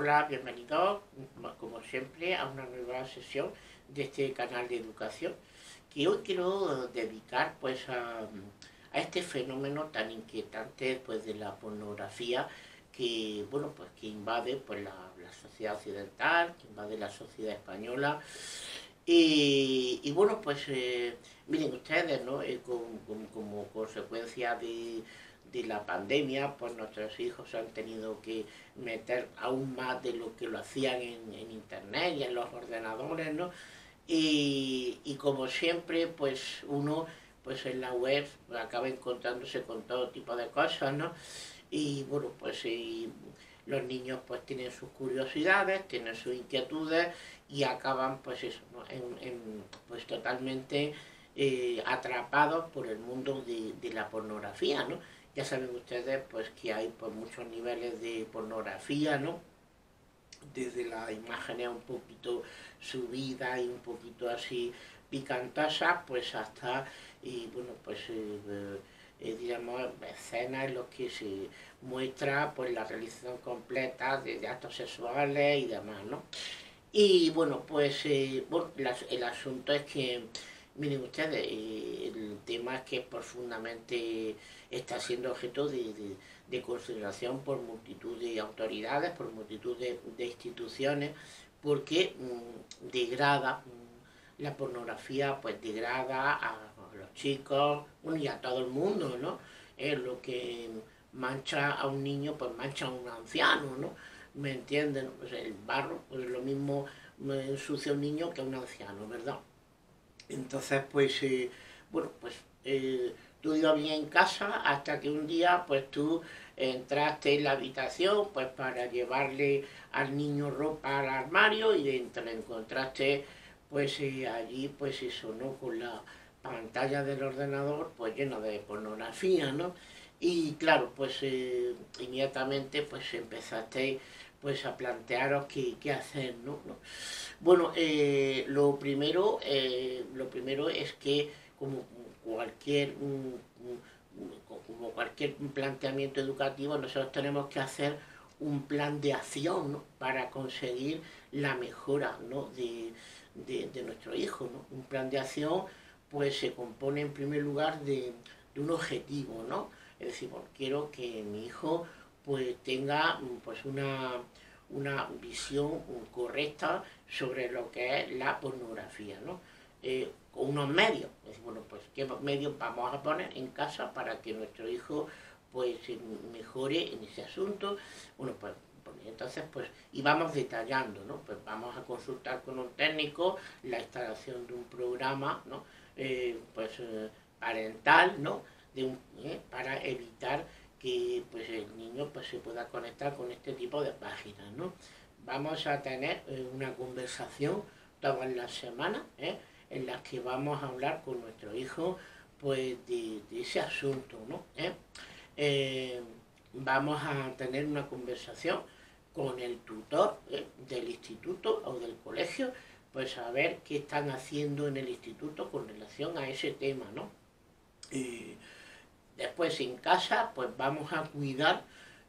Hola, bienvenidos como siempre a una nueva sesión de este canal de educación que hoy quiero dedicar pues a, este fenómeno tan inquietante pues de la pornografía que bueno pues que invade pues la, sociedad occidental, que invade la sociedad española y, bueno pues eh, miren ustedes ¿no? Eh, como consecuencia de de la pandemia, pues nuestros hijos han tenido que meter aún más de lo que lo hacían en, internet y en los ordenadores, ¿no? Y, como siempre, pues uno pues en la web acaba encontrándose con todo tipo de cosas, ¿no? Y bueno, pues los niños pues tienen sus curiosidades, tienen sus inquietudes y acaban pues eso, en, pues totalmente eh, atrapados por el mundo de, de la pornografía, ¿no? Ya saben ustedes pues que hay pues, muchos niveles de pornografía, ¿no? Desde la imagen un poquito subida y un poquito así picantosa, pues hasta, y bueno, pues eh, eh, digamos, escenas en las que se muestra pues la realización completa de, actos sexuales y demás, ¿no? Y bueno, pues eh, bueno, el asunto es que Miren ustedes, eh, el tema es que profundamente está siendo objeto de, consideración por multitud de autoridades, por multitud de, instituciones, porque mm, degrada, mm, la pornografía pues degrada a, los chicos y a todo el mundo, ¿no? Es lo que mancha a un niño, pues mancha a un anciano, ¿no? ¿Me entienden? Pues el barro, pues lo mismo a un niño que a un anciano, ¿verdad? Entonces, pues, eh, bueno, pues eh, tú ibas bien en casa hasta que un día, pues tú entraste en la habitación, pues para llevarle al niño ropa al armario y dentro encontraste, pues eh, allí, pues eso, ¿no? Con la pantalla del ordenador, pues lleno de pornografía, ¿no? Y claro, pues inmediatamente, pues empezaste pues a plantearos qué, qué hacer, ¿no? Bueno, eh, lo, primero, eh, lo primero es que como cualquier, como cualquier planteamiento educativo, nosotros tenemos que hacer un plan de acción para conseguir la mejora de, nuestro hijo. Un plan de acción pues se compone en primer lugar de, un objetivo, ¿no? Es decir, quiero que mi hijo pues tenga pues una, una visión correcta sobre lo que es la pornografía, ¿no? Eh, con unos medios, es bueno, pues qué medios vamos a poner en casa para que nuestro hijo pues mejore en ese asunto, bueno, pues, pues entonces pues, y vamos detallando, ¿no? Pues vamos a consultar con un técnico la instalación de un programa, ¿no? Eh, pues eh, parental, ¿no? De para evitar que pues, el niño pues, se pueda conectar con este tipo de páginas. ¿no? Vamos a tener eh, una conversación todas las semanas ¿eh? en las que vamos a hablar con nuestro hijo pues, de, ese asunto. ¿no? ¿Eh? vamos a tener una conversación con el tutor del instituto o del colegio, pues a ver qué están haciendo en el instituto con relación a ese tema, ¿no? Después en casa pues vamos a cuidar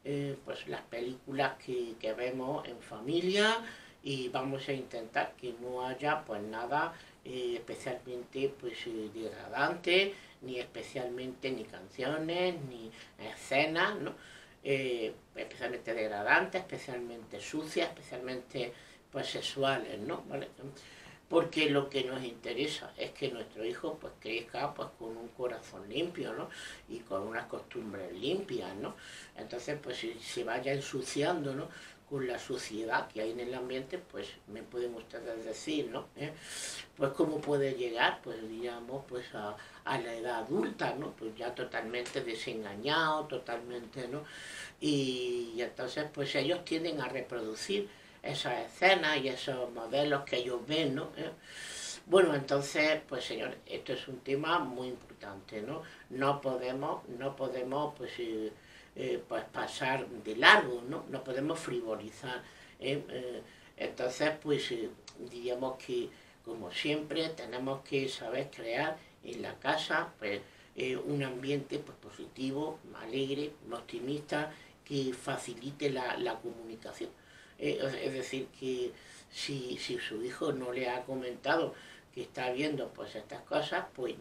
eh, pues las películas que, vemos en familia y vamos a intentar que no haya pues nada eh, especialmente pues eh, degradante, ni especialmente ni canciones, ni escenas, ¿no? especialmente degradantes, especialmente sucias, especialmente pues sexuales, ¿no? porque lo que nos interesa es que nuestro hijo pues crezca pues con un corazón limpio, ¿no? Y con unas costumbres limpias, ¿no? Entonces pues si se vaya ensuciando, ¿no? Con la suciedad que hay en el ambiente, pues me pueden ustedes decir, ¿no? ¿Eh? Pues cómo puede llegar, pues digamos, pues a, la edad adulta, ¿no? Pues ya totalmente desengañado, totalmente, ¿no? Y, y entonces pues ellos tienden a reproducir esas escenas y esos modelos que ellos ven, ¿no? ¿Eh? Bueno, entonces, pues señores, esto es un tema muy importante, ¿no? No podemos, no podemos, pues, eh, eh, pues pasar de largo, ¿no? No podemos frivolizar. entonces, pues, diríamos que, como siempre, tenemos que saber crear en la casa, pues, un ambiente pues, positivo, alegre, optimista, que facilite la comunicación. Eh, es decir, que si, si su hijo no le ha comentado que está viendo pues estas cosas, pues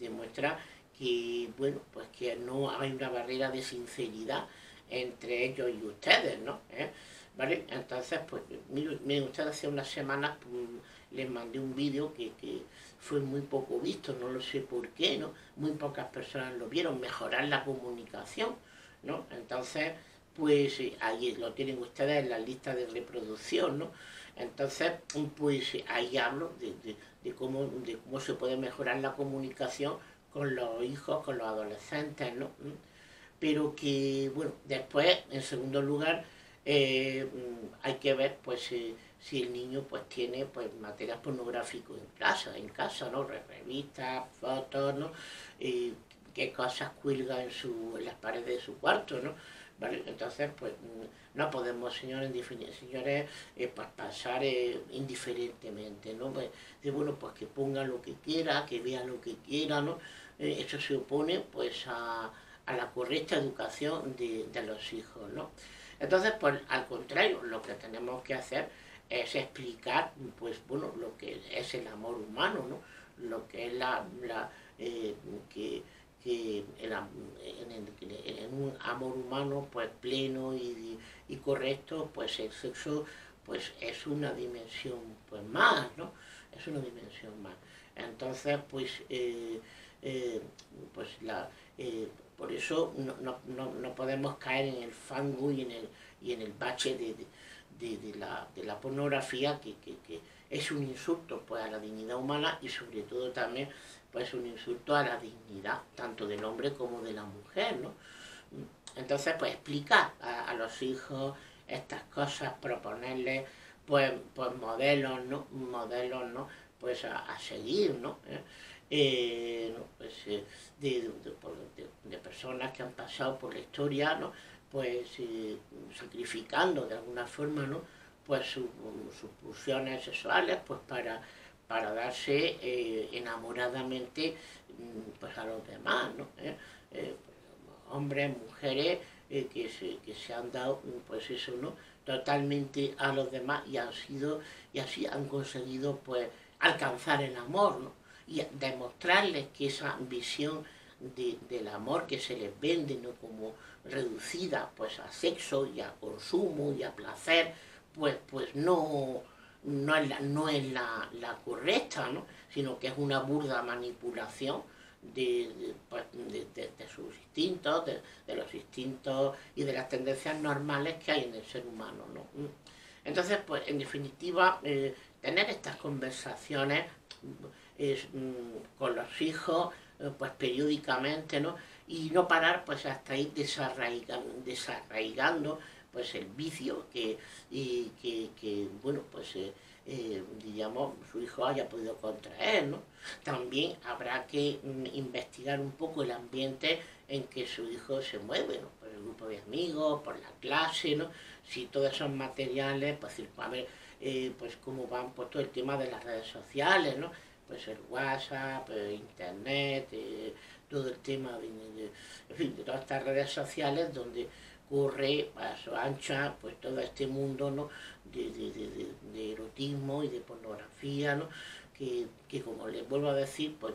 demuestra que, bueno, pues que no hay una barrera de sinceridad entre ellos y ustedes, ¿no? ¿Eh? ¿Vale? Entonces, pues, miren ustedes, hace unas semanas pues, les mandé un vídeo que, que, fue muy poco visto, no lo sé por qué, ¿no? Muy pocas personas lo vieron, mejorar la comunicación, ¿no? Entonces, pues eh, ahí lo tienen ustedes en la lista de reproducción, ¿no? Entonces, pues ahí hablo de, cómo, de cómo se puede mejorar la comunicación con los hijos, con los adolescentes, ¿no? Pero que, bueno, después, en segundo lugar, eh, hay que ver, pues, si el niño, pues, tiene, pues, material pornográfico en casa, en casa, ¿no? Revistas, fotos, ¿no? Y qué cosas cuelga en, su, en las paredes de su cuarto, ¿no? ¿Vale? Entonces, pues no podemos, señores, señores, eh, pasar eh, indiferentemente, ¿no? Pues, de, bueno, pues que ponga lo que quiera, que vea lo que quiera, ¿no? Eh, eso se opone, pues, a, la correcta educación de, los hijos, ¿no? Entonces, pues, al contrario, lo que tenemos que hacer es explicar, pues, bueno, lo que es el amor humano, ¿no? Lo que es la, la que en, un amor humano pues pleno y, correcto, pues el sexo pues es una dimensión pues más, ¿no? Es una dimensión más. Entonces, pues, eh, eh, pues la, eh, por eso no, podemos caer en el fango y en el, y en el bache de, la, pornografía, que, que, es un insulto pues, a la dignidad humana y sobre todo también pues un insulto a la dignidad, tanto del hombre como de la mujer, ¿no? Entonces, pues explicar a, los hijos estas cosas, proponerles pues, pues modelos, ¿no? Modelos, ¿no? Pues a, seguir, ¿no? ¿Eh? Eh, pues, eh, de, personas que han pasado por la historia, ¿no? Pues sacrificando de alguna forma, ¿no? Pues sus pulsiones sexuales, pues para para darse eh, enamoradamente mm, pues, a los demás, ¿no? Eh, eh, hombres, mujeres que, se, que se han dado, pues eso, ¿no? Totalmente a los demás y han sido, y así han conseguido, pues, alcanzar el amor, ¿no? Y demostrarles que esa visión del amor que se les vende, ¿no? Como reducida, pues, a sexo y a consumo y a placer, pues, pues no no es la, no es la, correcta, ¿no? sino que es una burda manipulación de, pues, sus instintos, de, los instintos y de las tendencias normales que hay en el ser humano. ¿no? Entonces, pues en definitiva, eh, tener estas conversaciones mm, con los hijos, eh, pues periódicamente, ¿no? y no parar pues hasta ir desarraigando pues el vicio que, y, que, bueno, pues eh, eh, digamos, su hijo haya podido contraer, ¿no? También habrá que mm, investigar un poco el ambiente en que su hijo se mueve, ¿no? Por el grupo de amigos, por la clase, ¿no? Si todos esos materiales, pues, a ver, eh, pues cómo van, pues todo el tema de las redes sociales, ¿no? Pues el WhatsApp, Internet, todo el tema de, fin, de todas estas redes sociales donde corre a su ancha pues todo este mundo ¿no? de, erotismo y de pornografía ¿no? que, como les vuelvo a decir pues,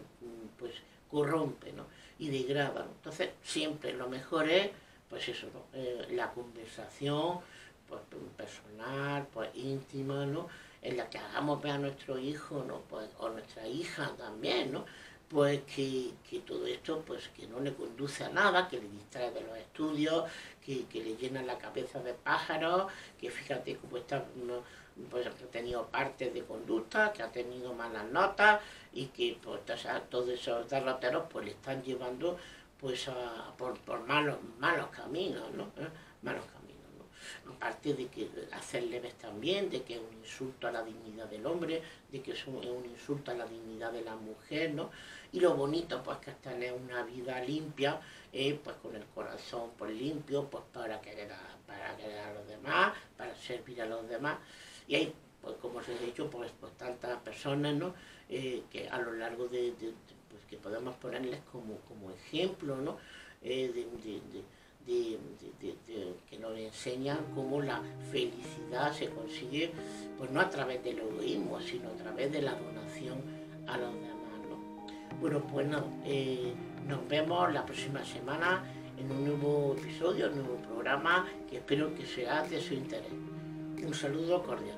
pues corrompe ¿no? y degrada. Entonces siempre lo mejor es pues eso, ¿no? Eh, la conversación pues, personal, pues íntima, ¿no? en la que hagamos ver a nuestro hijo ¿no? pues, o nuestra hija también, ¿no? Pues que, todo esto pues que no le conduce a nada, que le distrae de los estudios, que, le llena la cabeza de pájaros, que fíjate cómo está, pues, ha tenido partes de conducta, que ha tenido malas notas y que pues, todos esos derroteros pues le están llevando pues por, malos, malos caminos, ¿no? ¿Eh? Malos caminos aparte de que hacerle ver también de que es un insulto a la dignidad del hombre, de que es un, insulto a la dignidad de la mujer, ¿no? Y lo bonito, pues, que es tener una vida limpia, eh, pues, con el corazón pues, limpio, pues, para querer, a, para querer a los demás, para servir a los demás. Y hay, pues, como os he dicho, pues, pues tantas personas, ¿no? Eh, que a lo largo de, pues, que podemos ponerles como, como ejemplo, ¿no? Eh, de, que nos enseñan cómo la felicidad se consigue, pues no a través del egoísmo, sino a través de la donación a los demás. Bueno, pues no, eh, nos vemos la próxima semana en un nuevo episodio, un nuevo programa que espero que sea de su interés. Un saludo cordial.